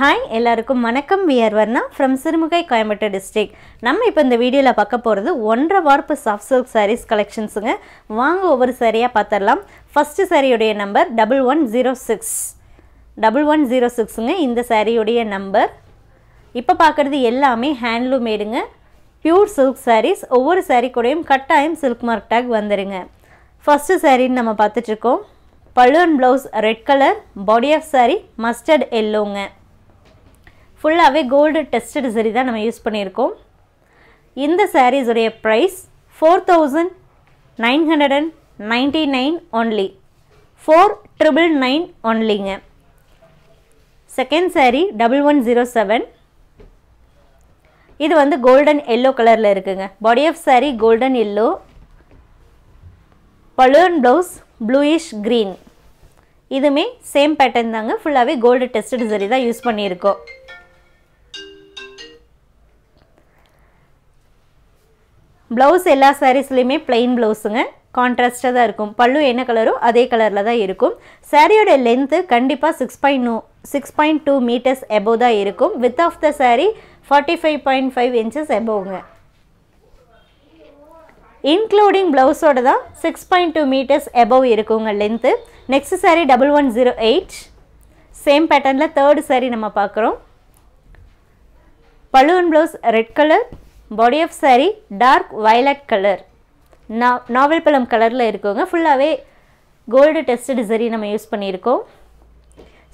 Hi எல்லாருக்கும் வணக்கம். We are Varna from Sirumugai Coimbatore district நம்ம இப்போ இந்த வீடியோவில் பார்க்க போகிறது ஒன்றரை வார்ப்பு சாஃப்ட் சில்க் சாரீஸ் கலெக்ஷன்ஸுங்க வாங்க ஒவ்வொரு சாரியாக பார்த்துடலாம் ஃபஸ்ட்டு சாரியுடைய number double one zero six double one zero சிக்ஸுங்க இந்த சாரியுடைய நம்பர் இப்போ பார்க்குறது எல்லாமே ஹேண்ட்லூம் மேடுங்க பியூர் சில்க் சாரீஸ் ஒவ்வொரு சாரீ கூடயும் கட்டாயம் சில்க் மார்க் டேக் வந்துடுங்க ஃபஸ்ட்டு சாரின்னு நம்ம பார்த்துட்ருக்கோம் பழுவன் blouse red colour body of sari mustard எல்லோங்க ஃபுல்லாகவே கோல்டு டெஸ்டட் சரி தான் நம்ம யூஸ் பண்ணியிருக்கோம். இந்த சாரீஸுடைய price four thousand nine hundred and ninety nine only four triple nine ஒன்லிங்க second saree double one zero seven இது வந்து கோல்டன் எல்லோ கலரில் இருக்குங்க. Body of sari golden yellow balloon blouse bluish green இதுவுமே சேம் பேட்டர்ன் தாங்க. ஃபுல்லாகவே gold tested சரி தான் use பண்ணியிருக்கோம். ப்ளவுஸ் எல்லா சாரீஸ்லேயுமே பிளெயின் ப்ளவுஸுங்க கான்ட்ராஸ்டாக தான் இருக்கும். பல்லு என்ன கலரோ அதே கலரில் தான் இருக்கும். சாரியோட லென்த்து கண்டிப்பாக six point no six point two metres above தான் இருக்கும். Width of the saree forty five point five inches எபோவுங்க including ப்ளவுஸோட தான் six point two metres above இருக்குங்க length next saree double one zero eight same பேட்டர்னில் third saree நம்ம பார்க்குறோம். Balloon blouse red colour body of saree dark violet colour நா நாவல் பழம் கலரில் இருக்குங்க. ஃபுல்லாகவே கோல்டு டெஸ்டட் சரி நம்ம யூஸ் பண்ணியிருக்கோம்.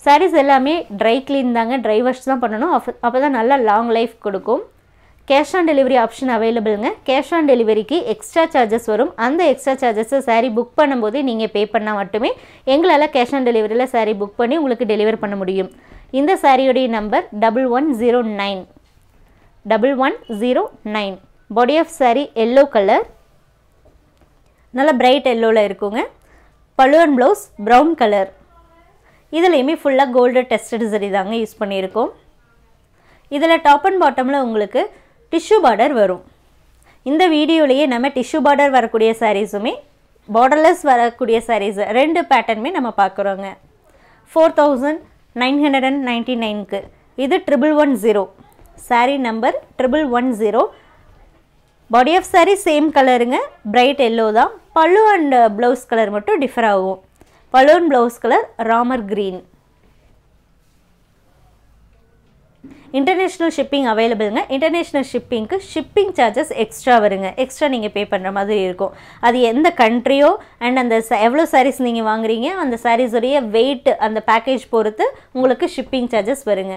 சாரீஸ் எல்லாமே ட்ரை க்ளீன் தாங்க. ட்ரை வாஷ் தான் பண்ணணும். அப்போ அப்போ தான் நல்லா லாங் லைஃப் கொடுக்கும். கேஷ் ஆன் டெலிவரி ஆப்ஷன் அவைலபிளுங்க கேஷ் ஆன் டெலிவரிக்கு எக்ஸ்ட்ரா சார்ஜஸ் வரும். அந்த எக்ஸ்ட்ரா சார்ஜஸை சாரீ புக் பண்ணும்போது நீங்கள் பே பண்ணால் மட்டுமே எங்களால் கேஷ் ஆன் டெலிவரியில் சாரீ புக் பண்ணி உங்களுக்கு டெலிவர் பண்ண முடியும். இந்த சாரியுடைய number double one zero nine double one zero nine body of saree yellow colour நல்லா பிரைட் எல்லோவில் இருக்குங்க. பழுவன் ப்ளவுஸ் ப்ரௌன் கலர் இதுலேயுமே ஃபுல்லாக கோல்டு டெஸ்டட் சரி தாங்க யூஸ் பண்ணியிருக்கோம். இதில் டாப் அண்ட் பாட்டமில் உங்களுக்கு டிஷ்யூ பார்டர் வரும். இந்த வீடியோலேயே நம்ம டிஷ்யூ பார்டர் வரக்கூடிய சாரீஸுமே பார்டர்லெஸ் வரக்கூடிய சாரீஸ் ரெண்டு பேட்டர்னுமே நம்ம பார்க்குறோங்க. Four thousand nine hundred and ninety நைனுக்கு இது triple one zero saree number triple one zero body of saree same கலருங்க பிரைட் எல்லோ தான் பல்லு அண்ட் ப்ளவுஸ் கலர் மட்டும் டிஃபர் ஆகும் balloon blouse colour Ramar green international shipping அவைலபிளுங்க international ஷிப்பிங்க்கு shipping charges extra வருங்க. Extra நீங்கள் pay பண்ணுற மாதிரி இருக்கும். அது எந்த கண்ட்ரியோ அண்ட் அந்த எவ்வளோ சாரீஸ் நீங்கள் வாங்குறீங்க அந்த சாரீஸுடைய வெயிட் அந்த பேக்கேஜ் பொறுத்து உங்களுக்கு ஷிப்பிங் சார்ஜஸ் வருங்க.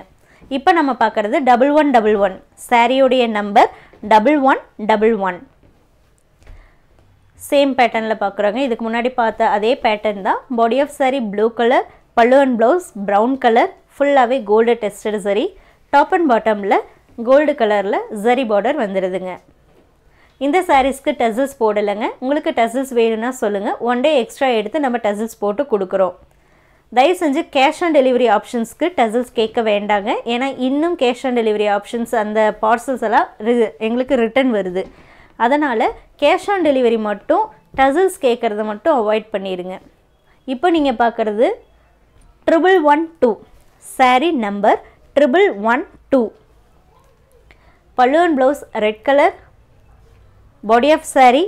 இப்போ நம்ம பார்க்குறது double one double one சாரியோடைய number double one double one same பேட்டர்னில் பார்க்குறோங்க இதுக்கு முன்னாடி பார்த்த அதே பேட்டர்ன் தான். Body of saree blue colour pallu and blouse brown colour ஃபுல்லாகவே gold tested zari top and பாட்டமில் கோல்டு கலரில் ஜரி பார்டர் வந்துடுதுங்க இந்த சாரீஸ்க்கு டசல்ஸ் போடலைங்க. உங்களுக்கு டசல்ஸ் வேணும்னா சொல்லுங்கள் ஒன் டே எக்ஸ்ட்ரா எடுத்து நம்ம டசல்ஸ் போட்டு கொடுக்குறோம். தயவு செஞ்சு கேஷ் ஆன் டெலிவரி ஆப்ஷன்ஸ்க்கு டசல்ஸ் கேட்க வேண்டாங்க. ஏன்னா இன்னும் கேஷ் ஆன் டெலிவரி ஆப்ஷன்ஸ் அந்த பார்சல்ஸ் எல்லாம் எங்களுக்கு ரிட்டர்ன் வருது. அதனால் கேஷ் ஆன் டெலிவரி மட்டும் டசல்ஸ் கேட்குறத மட்டும் அவாய்ட் பண்ணிடுங்க இப்போ நீங்கள் பார்க்குறது triple one two saree number triple one two பல்லுவன் blouse red colour body of saree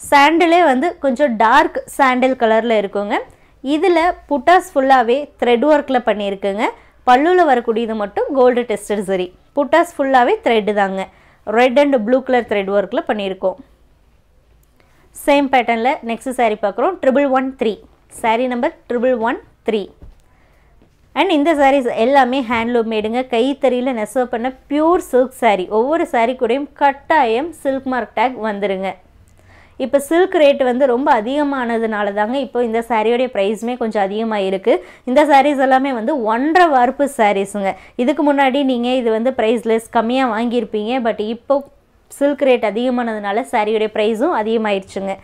சாண்டிலே வந்து கொஞ்சம் டார்க் சாண்டில் கலரில் இருக்குங்க. இதில் புட்டாஸ் ஃபுல்லாகவே த்ரெட் ஒர்க்கில் பண்ணியிருக்குங்க. பல்லுவில் வரக்கூடியது மட்டும் கோல்டு டெஸ்டர் சரி. புட்டாஸ் ஃபுல்லாகவே த்ரெட்டு தாங்க. Red and blue colour thread ஒர்க்கில் பண்ணியிருக்கோம். சேம் பேட்டர்னில் நெக்ஸ்ட் சாரீ பார்க்குறோம். Triple one three saree number triple one three and இந்த சாரீஸ் எல்லாமே ஹேண்ட்லூம் மேடுங்க கைத்தறியில் நெசவு பண்ண பியூர் சில்க் சாரீ ஒவ்வொரு சாரீ கூடயும் கட்டாயம் சில்க் மார்க் டேக் வந்துடுங்க இப்போ சில்க் ரேட் வந்து ரொம்ப அதிகமானதுனால தாங்க இப்போ இந்த சாரியோடைய ப்ரைஸுமே கொஞ்சம் அதிகமாக இருக்குது இந்த சாரீஸ் எல்லாமே வந்து ஒன்றரை வார்ப்பு சாரீஸுங்க இதுக்கு முன்னாடி நீங்கள் இது வந்து ப்ரைஸ்லெஸ் கம்மியாக வாங்கியிருப்பீங்க. பட் இப்போ சில்க் ரேட் அதிகமானதுனால சாரியோடைய ப்ரைஸும் அதிகமாகிடுச்சுங்க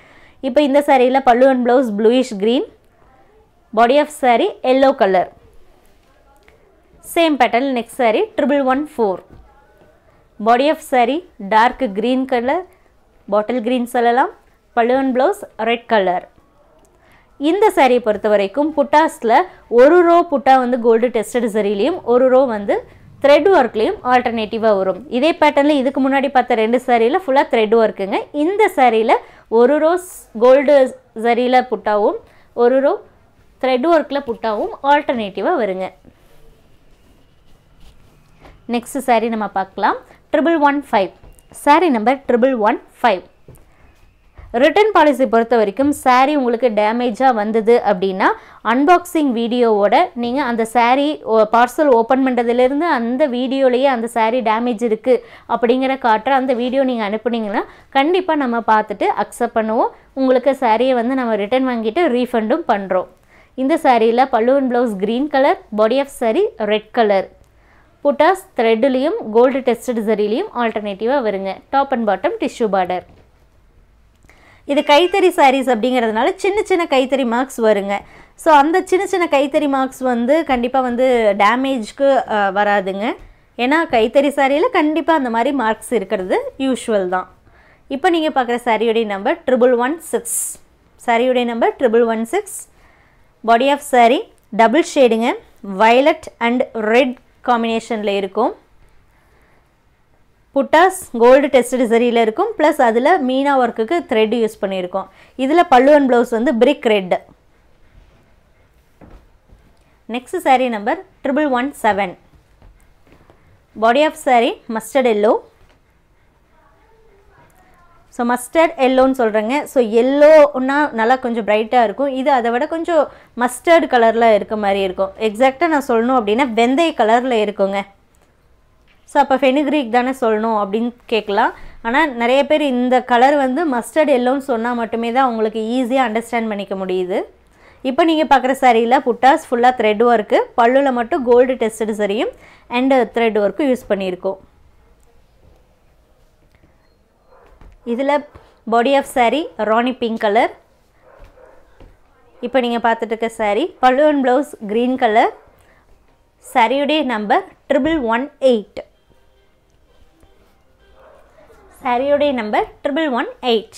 இப்போ இந்த சாரியில் pallu and blouse bluish green body of saree yellow colour same pattern next saree triple one four body of saree dark green colour bottle green சொல்லலாம். பலூன் ப்ளவுஸ் ரெட் கலர் இந்த சாரியை பொறுத்த வரைக்கும் புட்டாஸில் ஒரு ரோ புட்டா வந்து கோல்டு டெஸ்டட் சரிலையும் ஒரு ரோ வந்து த்ரெட் ஒர்க்லேயும் ஆல்டர்னேட்டிவாக வரும். இதே பேட்டர்னில் இதுக்கு முன்னாடி பார்த்த ரெண்டு சாரியில் ஃபுல்லாக த்ரெட் ஒர்க்குங்க இந்த சாரியில் ஒரு ரோஸ் கோல்டு சரியில் புட்டாவும் ஒரு ரோ த்ரெட் ஒர்க்கில் புட்டாவும் ஆல்டர்னேட்டிவாக வருங்க. நெக்ஸ்ட் சாரீ நம்ம பார்க்கலாம். Triple one five saree number triple one five return policy பொறுத்த வரைக்கும் சாரீ உங்களுக்கு டேமேஜாக வந்தது அப்படின்னா அன்பாக்சிங் வீடியோவோட நீங்கள் அந்த சாரீ பார்சல் ஓப்பன் பண்ணுறதுலேருந்து அந்த வீடியோலேயே அந்த சாரீ டேமேஜ் இருக்குது அப்படிங்கிற காட்டுற அந்த வீடியோ நீங்கள் அனுப்புனீங்கன்னா கண்டிப்பாக நம்ம பார்த்துட்டு அக்செப்ட் பண்ணுவோம். உங்களுக்கு சாரியை வந்து நம்ம ரிட்டர்ன் வாங்கிட்டு ரீஃபண்டும் பண்ணுறோம் இந்த சாரியில் பல்லுவன் blouse green colour body of saree red colour புட்டாஸ் த்ரெட்லேயும் கோல்டு டெஸ்டட் சரிலையும் ஆல்டர்னேட்டிவாக வருங்க. Top and bottom tissue border இது கைத்தறி சாரீஸ் அப்படிங்கிறதுனால சின்ன சின்ன கைத்தறி மார்க்ஸ் வருங்க. ஸோ அந்த சின்ன சின்ன கைத்தறி மார்க்ஸ் வந்து கண்டிப்பாக வந்து டேமேஜ்க்கு வராதுங்க. ஏன்னா கைத்தறி சாரியில் கண்டிப்பாக அந்த மாதிரி மார்க்ஸ் இருக்கிறது யூஷுவல் தான். இப்போ நீங்கள் பார்க்குற சாரியுடைய நம்பர் ட்ரிபிள் ஒன் சிக்ஸ் சாரியுடைய number triple one six body of saree double ஷேடுங்க violet and red காம்பினேஷனில் இருக்கும். புட்டாஸ் கோல்டு டெஸ்டட் சரியில் இருக்கும். ப்ளஸ் அதில் மீனா ஒர்க்குக்கு த்ரெட் யூஸ் பண்ணியிருக்கோம். இதில் பல்லுவன் ப்ளவுஸ் வந்து brick red next saree number triple one seven body of saree mustard yellow so mustard எல்லோன்னு சொல்கிறேங்க ஸோ எல்லோன்னா நல்லா கொஞ்சம் பிரைட்டாக இருக்கும். இது அதை விட கொஞ்சம் மஸ்டர்ட் கலரில் இருக்க மாதிரி இருக்கும். எக்ஸாக்டாக நான் சொல்லணும் அப்படின்னா வெந்தய கலரில் இருக்குங்க. ஸோ அப்போ ஃபெனிக்ரீக் தானே சொல்லணும் அப்படின்னு கேட்கலாம். ஆனால் நிறைய பேர் இந்த கலர் வந்து மஸ்டர்ட் எல்லோன்னு சொன்னால் மட்டுமே தான் உங்களுக்கு ஈஸியாக அண்டர்ஸ்டாண்ட் பண்ணிக்க முடியுது. இப்போ நீங்கள் பார்க்குற சாரியில் புட்டாஸ் ஃபுல்லாக த்ரெட் ஒர்க்கு பல்லுவில் மட்டும் கோல்டு டெஸ்டடு சரியும் அண்டு த்ரெட் ஒர்க்கும் யூஸ் பண்ணியிருக்கோம். இதில் body of saree Rani pink colour இப்போ நீங்கள் பார்த்துட்டு இருக்க சாரீ பல்லுவன் ப்ளவுஸ் க்ரீன் கலர் சாரியுடைய நம்பர் ட்ரிபிள் ஒன் எயிட் சாரியுடைய number triple one eight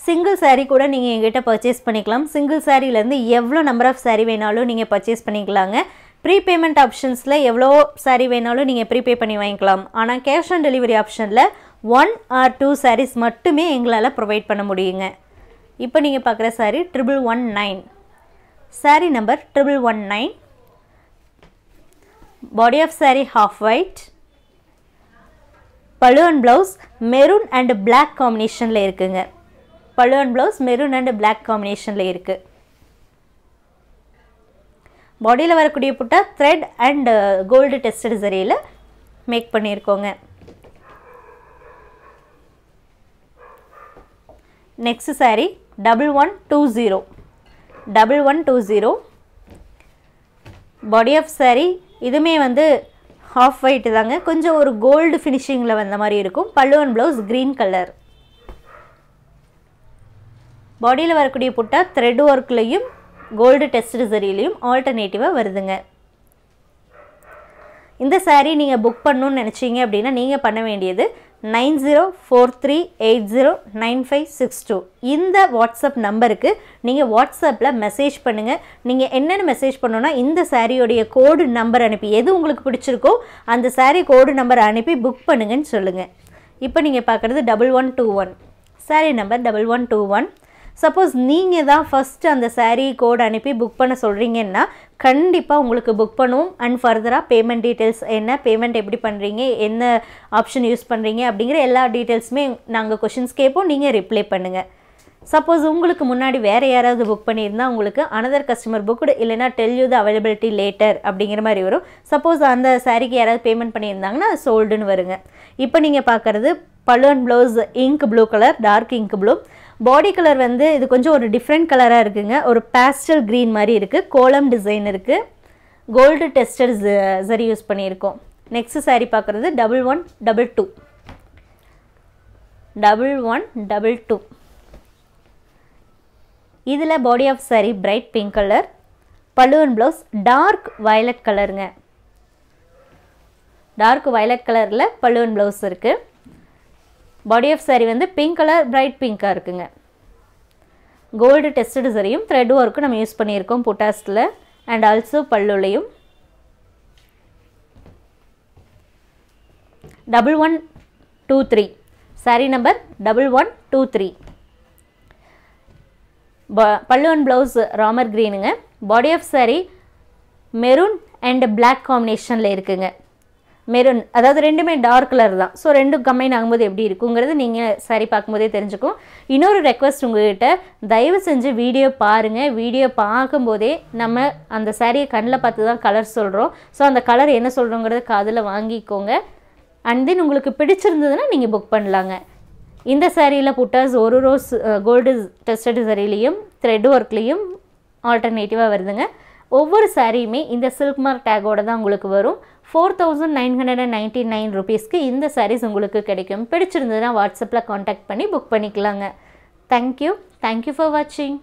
single saree கூட நீங்கள் எங்கிட்ட பர்ச்சேஸ் பண்ணிக்கலாம். சிங்கிள் சாரீலேருந்து எவ்வளோ நம்பர் ஆஃப் சாரீ வேணாலும் நீங்கள் பர்ச்சேஸ் பண்ணிக்கலாங்க. ப்ரீபேமெண்ட் ஆப்ஷன்ஸில் எவ்வளோ சாரீ வேணாலும் நீங்கள் ப்ரீபே பண்ணி வாங்கிக்கலாம். ஆனால் கேஷ் ஆன் டெலிவரி ஆப்ஷனில் ஒன் ஆர் டூ சாரீஸ் மட்டுமே எங்களால் ப்ரொவைட் பண்ண முடியுங்க. இப்போ நீங்கள் பார்க்குற sari triple one nine sari number triple one nine body of sari half white பழுவன் blouse maroon and black காம்பினேஷனில் இருக்குங்க. பழுவன் ப்ளவுஸ் மெரூன் அண்ட் பிளாக் காம்பினேஷனில் இருக்குது பாடியில் வரக்கூடிய புட்டா த்ரெட் அண்ட் கோல்டு டெஸ்டட் சரியில் make பண்ணியிருக்கோங்க next saree double one two zero double one two zero body of sari இதுவுமே வந்து ஆஃப் ஒயிட்டு தாங்க. கொஞ்சம் ஒரு கோல்டு ஃபினிஷிங்கில் வந்த மாதிரி இருக்கும். பல்லுவன் ப்ளவுஸ் க்ரீன் கலர் பாடியில் வரக்கூடிய புட்டா த்ரெட் ஒர்க்லேயும் கோல்டு டெஸ்ட் சரியிலையும் ஆல்டர்னேட்டிவாக வருதுங்க. இந்த சாரீ நீங்கள் புக் பண்ணணுன்னு நினச்சிங்க அப்படின்னா நீங்கள் பண்ண வேண்டியது nine zero four three eight zero nine five six two. இந்த வாட்ஸ்அப் நம்பருக்கு நீங்கள் வாட்ஸ்அப்பில் மெசேஜ் பண்ணுங்கள் நீங்கள் என்னென்ன மெசேஜ் பண்ணணுன்னா இந்த சாரியோடைய கோடு நம்பர் அனுப்பி எது உங்களுக்கு பிடிச்சிருக்கோ அந்த சாரீ கோடு நம்பர் அனுப்பி புக் பண்ணுங்கன்னு சொல்லுங்கள் இப்போ நீங்கள் பார்க்குறது double one two one saree number double one two one suppose நீங்கள் தான் ஃபஸ்ட்டு அந்த சாரீ கோட் அனுப்பி புக் பண்ண சொல்கிறீங்கன்னா கண்டிப்பாக உங்களுக்கு புக் பண்ணுவோம் அண்ட் ஃபர்தராக பேமெண்ட் டீட்டெயில்ஸ் என்ன பேமெண்ட் எப்படி பண்ணுறீங்க என்ன ஆப்ஷன் யூஸ் பண்ணுறீங்க அப்படிங்கிற எல்லா டீட்டெயில்ஸுமே நாங்கள் கொஷின்ஸ் கேட்போம் நீங்கள் ரிப்ளை பண்ணுங்கள் சப்போஸ் உங்களுக்கு முன்னாடி வேறு யாராவது புக் பண்ணியிருந்தா உங்களுக்கு அனதர் கஸ்டமர் புக்குடு இல்லைனா tell you the availability later அப்படிங்கிற மாதிரி வரும். சப்போஸ் அந்த சாரீக்கு யாராவது பேமெண்ட் பண்ணியிருந்தாங்கன்னா அது சோல்டுன்னு வருங்க. இப்போ நீங்கள் பார்க்குறது பல்லுவன் blouse ink blue colour dark ink blue body colour வந்து இது கொஞ்சம் ஒரு டிஃப்ரெண்ட் கலராக இருக்குங்க. ஒரு பேஸ்டல் க்ரீன் மாதிரி இருக்குது கோலம் டிசைன் இருக்குது கோல்டு டெஸ்டர் சரி யூஸ் பண்ணியிருக்கோம். நெக்ஸ்ட் சாரீ பார்க்குறது double one double two double one double two இதில் body of saree bright pink colour பல்லுவன் ப்ளவுஸ் டார்க் வயலட் கலருங்க டார்க் வயலட் கலரில் பல்லுவன் ப்ளவுஸ் இருக்குது பாடி ஆஃப் சாரீ வந்து பிங்க் கலர் பிரைட் பிங்க்காக இருக்குங்க. கோல்டு டெஸ்டடு சரியும் த்ரெட் ஒர்க்கும் நம்ம யூஸ் பண்ணியிருக்கோம் புட்டாஸ்டில் and also பல்லுலையும். Double one two three sari number double one two three pallu and blouse Ramar க்ரீனுங்க body of sari maroon and black காம்பினேஷனில் இருக்குங்க. மெரூன் அதாவது ரெண்டுமே டார்க் கலர் தான். ஸோ ரெண்டும் கம்பைன் ஆகும்போது எப்படி இருக்குங்கிறது நீங்கள் சரி பார்க்கும்போதே தெரிஞ்சுக்கும். இன்னொரு ரெக்வஸ்ட் உங்ககிட்ட தயவு செஞ்சு வீடியோ பாருங்கள் வீடியோ பார்க்கும்போதே நம்ம அந்த சாரியை கண்ணில் பார்த்து தான் கலர் சொல்கிறோம் ஸோ அந்த கலர் என்ன சொல்கிறோங்கிறத காதில் வாங்கிக்கோங்க. அண்ட் தென் உங்களுக்கு பிடிச்சிருந்ததுன்னா நீங்கள் புக் பண்ணலாங்க. இந்த சாரியில் புட்டாஸ் ஒரு ரோஸ் கோல்டு டெஸ்டட் சரிலையும் த்ரெட் ஒர்க்லேயும் ஆல்டர்னேட்டிவாக வருதுங்க. ஒவ்வொரு சாரியுமே இந்த சில்க் மார்க் டேக்கோட தான் உங்களுக்கு வரும். Four thousand nine hundred and ninety nine ருபீஸ்க்கு இந்த சாரீஸ் உங்களுக்கு கிடைக்கும். பிடிச்சிருந்ததுன்னா வாட்ஸ்அப்பில் காண்டாக்ட் பண்ணி புக் பண்ணிக்கலாங்க. தேங்க்யூ தேங்க்யூ ஃபார் வாட்சிங்